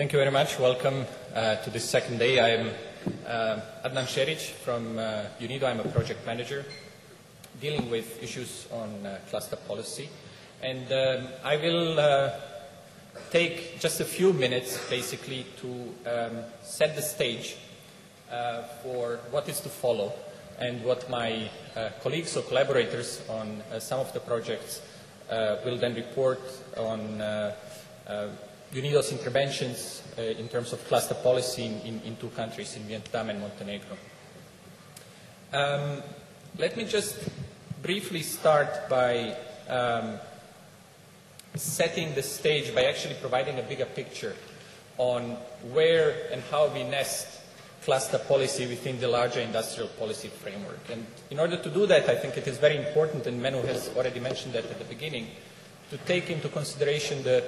Thank you very much. Welcome uh, to this second day. I am uh, Adnan Seric from uh, UNIDO. I'm a project manager dealing with issues on uh, cluster policy. And um, I will uh, take just a few minutes basically to um, set the stage uh, for what is to follow and what my colleagues or collaborators on some of the projects will then report on uh, need UNIDO's interventions uh, in terms of cluster policy in, in, in two countries, in Vietnam and Montenegro. Um, let me just briefly start by um, setting the stage by actually providing a bigger picture on where and how we nest cluster policy within the larger industrial policy framework. And in order to do that, I think it is very important, and Menu has already mentioned that at the beginning, to take into consideration the,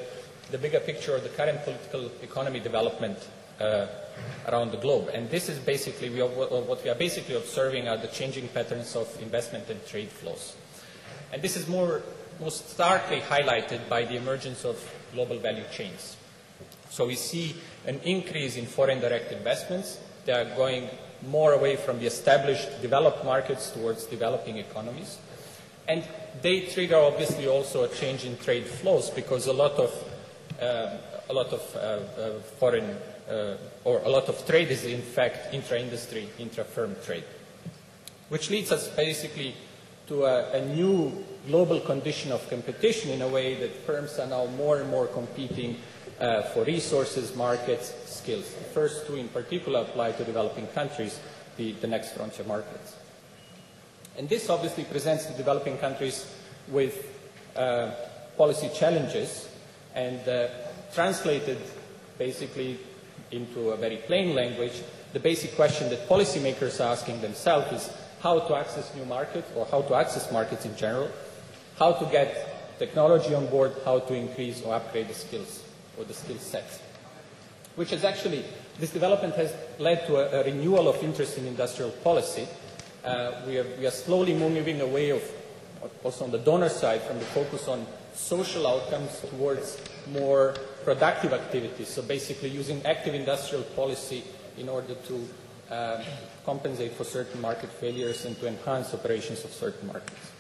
the bigger picture of the current political economy development uh, around the globe. And this is basically, we are, what we are basically observing are the changing patterns of investment and trade flows. And this is more, most starkly highlighted by the emergence of global value chains. So we see an increase in foreign direct investments, they are going more away from the established developed markets towards developing economies. And they trigger obviously also a change in trade flows because a lot of, uh, a lot of uh, uh, foreign uh, or a lot of trade is in fact intra-industry, intra-firm trade. Which leads us basically to a, a new global condition of competition in a way that firms are now more and more competing uh, for resources, markets, skills. The first two in particular apply to developing countries, the, the next frontier markets. And this obviously presents the developing countries with uh, policy challenges and uh, translated basically into a very plain language, the basic question that policymakers are asking themselves is how to access new markets or how to access markets in general, how to get technology on board, how to increase or upgrade the skills or the skill sets which has actually, this development has led to a, a renewal of interest in industrial policy. Uh, we, are, we are slowly moving away of, also on the donor side, from the focus on social outcomes towards more productive activities. So basically using active industrial policy in order to uh, compensate for certain market failures and to enhance operations of certain markets.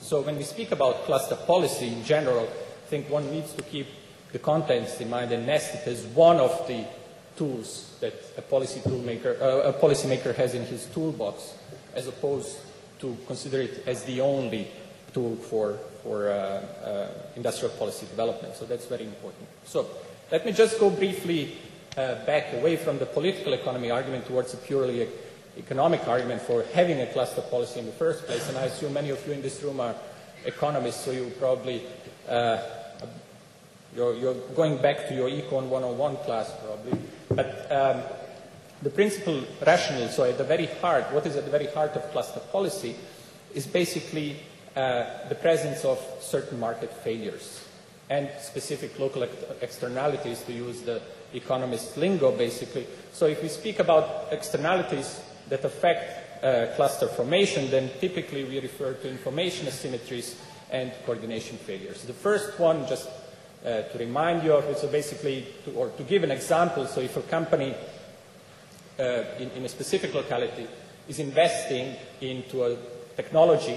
So when we speak about cluster policy in general, I think one needs to keep the contents in mind and nest it as one of the tools that a policy toolmaker, uh, a policymaker has in his toolbox, as opposed to consider it as the only tool for, for uh, uh, industrial policy development. So that's very important. So let me just go briefly uh, back away from the political economy argument towards a purely economic argument for having a cluster policy in the first place. And I assume many of you in this room are economists, so you probably uh, you're, you're going back to your Econ 101 class probably. But um, the principal rationale, so at the very heart, what is at the very heart of cluster policy, is basically uh, the presence of certain market failures and specific local ex externalities, to use the economist lingo, basically. So if we speak about externalities that affect uh, cluster formation, then typically we refer to information asymmetries and coordination failures. The first one, just uh, to remind you of. So basically, to, or to give an example, so if a company uh, in, in, a specific locality is investing into a technology,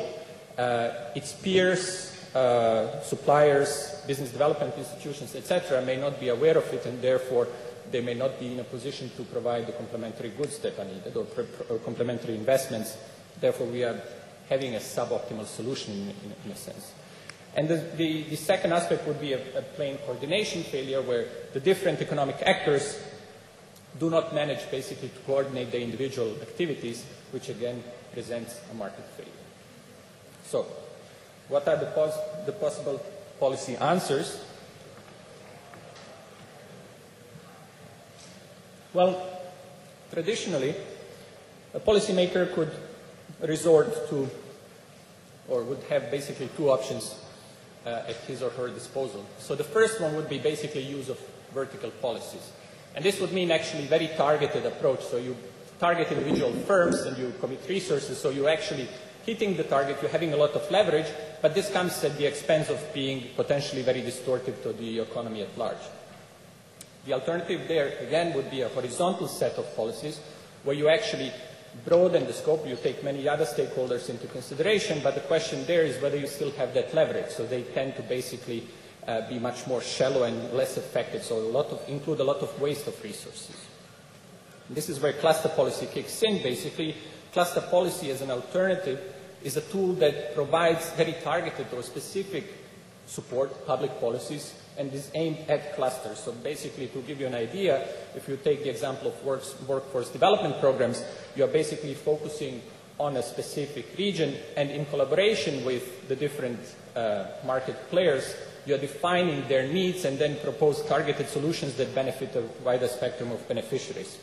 its peers, uh, suppliers, business development institutions, etc., may not be aware of it, and therefore they may not be in a position to provide the complementary goods that are needed or, or complementary investments. Therefore, we are having a suboptimal solution in, in, in a sense. And the, the, the second aspect would be a, a plain coordination failure where the different economic actors do not manage basically to coordinate their individual activities, which again presents a market failure. So, what are the, pos the possible policy answers? Well, traditionally, a policymaker could resort to, or would have basically two options uh, at his or her disposal. So the first one would be basically use of vertical policies. And this would mean actually very targeted approach. So you target individual firms and you commit resources, so you're actually hitting the target, you're having a lot of leverage, but this comes at the expense of being potentially very distortive to the economy at large. The alternative there, again, would be a horizontal set of policies where you actually broaden the scope, you take many other stakeholders into consideration, but the question there is whether you still have that leverage. So they tend to basically uh, be much more shallow and less effective, so a lot of, include a lot of waste of resources. This is where cluster policy kicks in. Basically, cluster policy as an alternative is a tool that provides very targeted or specific support, public policies, and is aimed at clusters. So basically, to give you an idea, if you take the example of works, workforce development programs, you are basically focusing on a specific region, and in collaboration with the different uh, market players, you are defining their needs and then propose targeted solutions that benefit a wider spectrum of beneficiaries.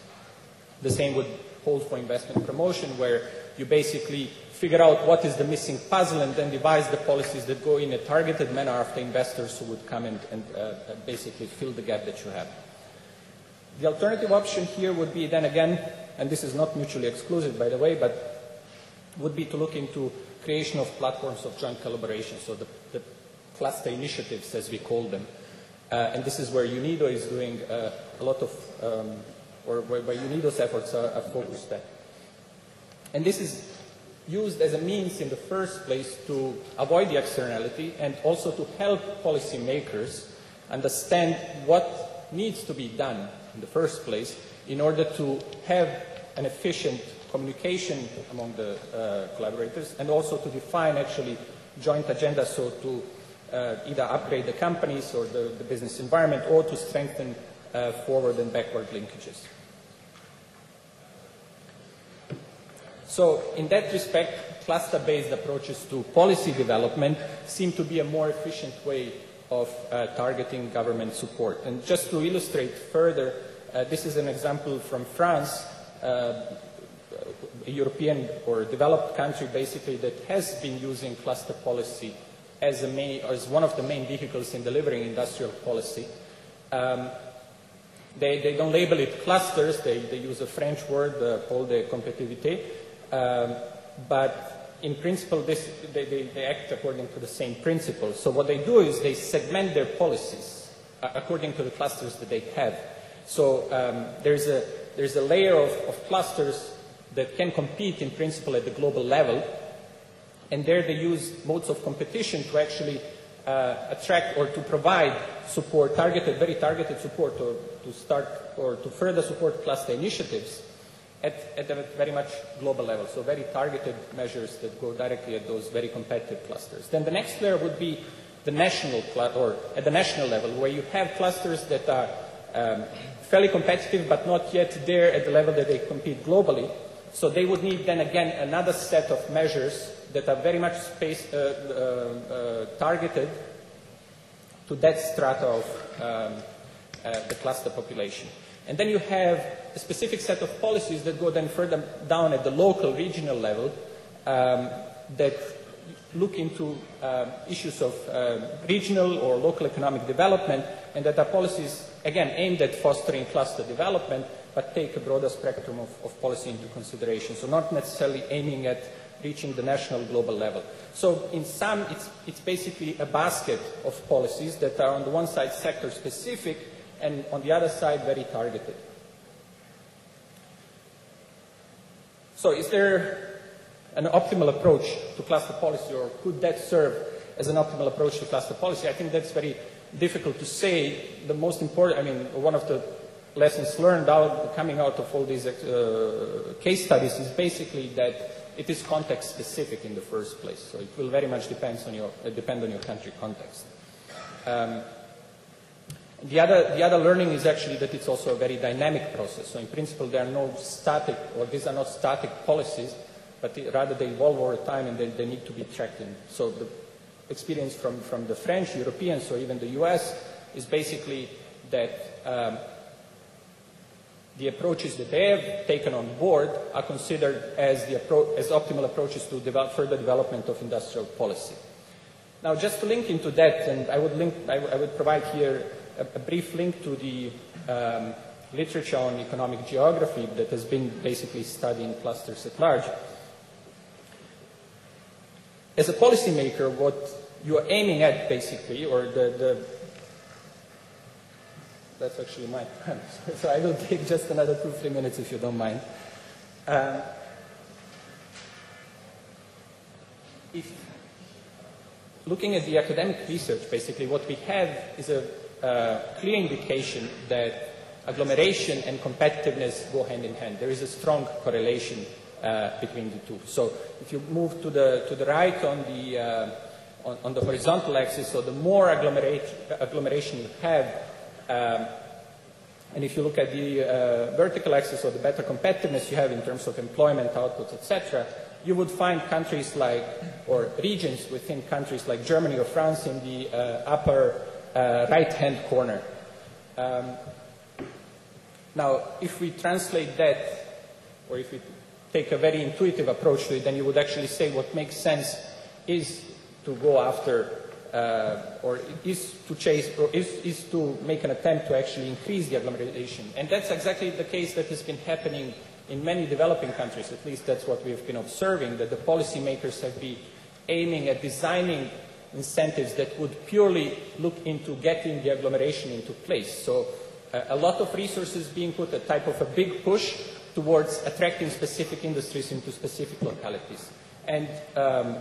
The same would hold for investment promotion, where you basically figure out what is the missing puzzle and then devise the policies that go in a targeted manner after investors who would come and, and uh, basically fill the gap that you have. The alternative option here would be then again, and this is not mutually exclusive by the way, but would be to look into creation of platforms of joint collaboration, so the, the cluster initiatives as we call them. Uh, and this is where UNIDO is doing uh, a lot of, um, or where, where UNIDO's efforts are, are focused at. And this is used as a means in the first place to avoid the externality and also to help policymakers understand what needs to be done in the first place in order to have an efficient communication among the uh, collaborators and also to define actually joint agendas so to uh, either upgrade the companies or the, the, business environment or to strengthen uh, forward and backward linkages. So in that respect, cluster-based approaches to policy development seem to be a more efficient way of uh, targeting government support. And just to illustrate further, uh, this is an example from France, uh, a European or developed country basically that has been using cluster policy as, a main, as one of the main vehicles in delivering industrial policy. Um, they, they, don't label it clusters, they, they use a French word, uh, pôle de compétitivité, um, but in principle, this, they, they, they, act according to the same principle. So what they do is they segment their policies uh, according to the clusters that they have. So um, there's, a, there's a layer of, of clusters that can compete in principle at the global level, and there they use modes of competition to actually uh, attract or to provide support, targeted, very targeted support, or to start or to further support cluster initiatives at, at a very much global level, so very targeted measures that go directly at those very competitive clusters. Then the next layer would be the national, or at the national level, where you have clusters that are um, fairly competitive but not yet there at the level that they compete globally. So they would need then again another set of measures that are very much space, uh, uh, uh, targeted to that strata of um, uh, the cluster population. And then you have a specific set of policies that go then further down at the local, regional level um, that look into uh, issues of uh, regional or local economic development and that are policies, again, aimed at fostering cluster development but take a broader spectrum of, of policy into consideration. So not necessarily aiming at reaching the national global level. So in sum, it's, it's basically a basket of policies that are on the one side sector specific and on the other side, very targeted. So is there an optimal approach to cluster policy, or could that serve as an optimal approach to cluster policy? I think that's very difficult to say. The most important, I mean, one of the lessons learned out, coming out of all these uh, case studies is basically that it is context specific in the first place. So it will very much depends on your, uh, depend on your country context. Um, the other, the other learning is actually that it's also a very dynamic process. So in principle, there are no static, or these are not static policies, but rather they evolve over time and they, they need to be tracked in. So the experience from, from the French, Europeans, or even the US is basically that um, the approaches that they have taken on board are considered as, the as optimal approaches to develop further development of industrial policy. Now, just to link into that, and I would, link, I, I would provide here a, a brief link to the um, literature on economic geography that has been basically studying clusters at large. As a policymaker, what you are aiming at basically, or the, the that's actually my time. So I will take just another two, three minutes if you don't mind. Um, if looking at the academic research, basically what we have is a clear indication that agglomeration and competitiveness go hand in hand. There is a strong correlation uh, between the two. So if you move to the, to the right on the, uh, on, on, the horizontal axis, so the more agglomeration you have, um, and if you look at the uh, vertical axis, or the better competitiveness you have in terms of employment outputs, etc., you would find countries like, or regions within countries like Germany or France in the uh, upper uh, right-hand corner. Um, now, if we translate that, or if we take a very intuitive approach to it, then you would actually say what makes sense is to go after uh, or is to chase or is, is to make an attempt to actually increase the agglomeration. And that's exactly the case that has been happening in many developing countries, at least that's what we've been observing, that the policymakers have been aiming at designing incentives that would purely look into getting the agglomeration into place. So uh, a lot of resources being put, a type of a big push towards attracting specific industries into specific localities. And um,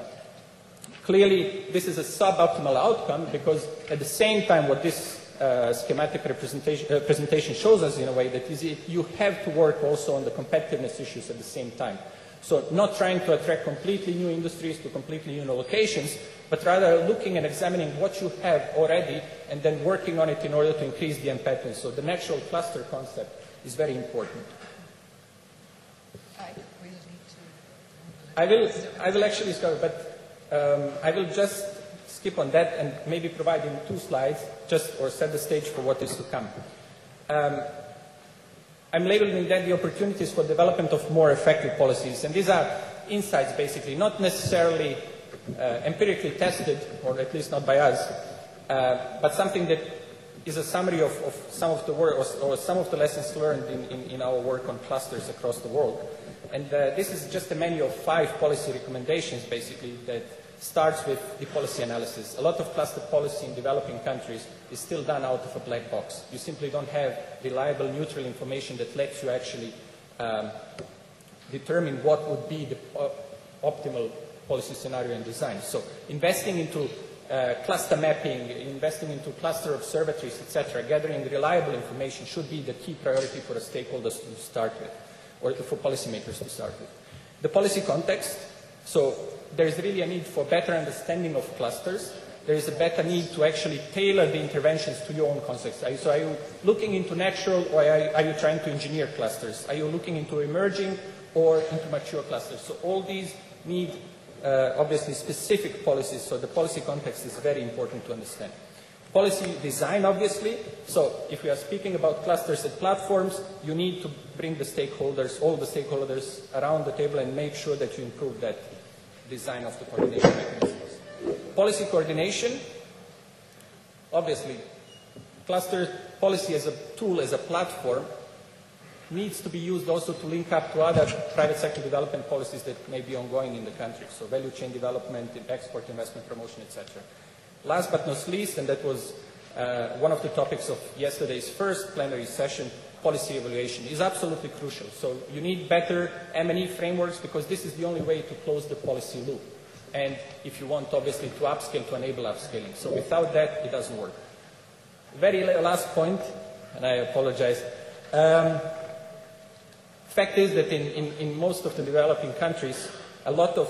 clearly, this is a suboptimal outcome because at the same time, what this uh, schematic representation, uh, presentation shows us in a way that is you have to work also on the competitiveness issues at the same time. So not trying to attract completely new industries to completely new locations, but rather looking and examining what you have already and then working on it in order to increase the competitiveness. So the natural cluster concept is very important. I will, I will actually start, but um, I will just skip on that and maybe provide in two slides just or set the stage for what is to come. Um, I'm labeling that the opportunities for development of more effective policies. And these are insights, basically, not necessarily uh, empirically tested, or at least not by us, uh, but something that is a summary of, of some of the work or, or, some of the lessons learned in, in, in, our work on clusters across the world. And uh, this is just a menu of five policy recommendations, basically, that starts with the policy analysis. A lot of cluster policy in developing countries is still done out of a black box. You simply don't have reliable, neutral information that lets you actually um, determine what would be the optimal policy scenario and design. So investing into uh, cluster mapping, investing into cluster observatories, etc., gathering reliable information should be the key priority for the stakeholders to start with, or for policymakers to start with. The policy context, so there is really a need for better understanding of clusters. There is a better need to actually tailor the interventions to your own context. So are you looking into natural or are you trying to engineer clusters? Are you looking into emerging or into mature clusters? So all these need uh, obviously specific policies, so the policy context is very important to understand. Policy design, obviously. So if we are speaking about clusters and platforms, you need to bring the stakeholders, all the stakeholders around the table and make sure that you improve that design of the coordination mechanisms. Policy coordination, obviously, cluster policy as a tool, as a platform, needs to be used also to link up to other private sector development policies that may be ongoing in the country. So value chain development, export investment promotion, etc. Last but not least, and that was uh, one of the topics of yesterday's first plenary session, policy evaluation is absolutely crucial. So you need better M&E frameworks because this is the only way to close the policy loop. And if you want, obviously, to upscale, to enable upscaling. So without that, it doesn't work. Very last point, and I apologize. Um, fact is that in, in, in, most of the developing countries, a lot of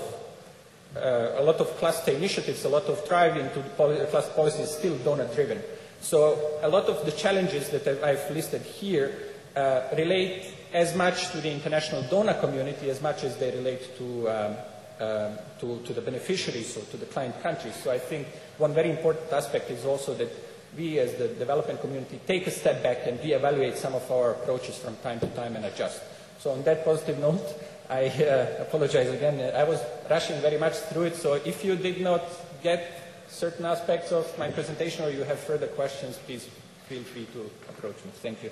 uh, a lot of cluster initiatives, a lot of drive into cluster policy is still donor-driven. So a lot of the challenges that I've listed here uh, relate as much to the international donor community as much as they relate to, um, uh, to, to, the beneficiaries or to the client countries. So I think one very important aspect is also that we as the development community take a step back and reevaluate some of our approaches from time to time and adjust. So on that positive note, I uh, apologize again. I was rushing very much through it, so if you did not get certain aspects of my presentation or you have further questions, please feel free to approach me. Thank you.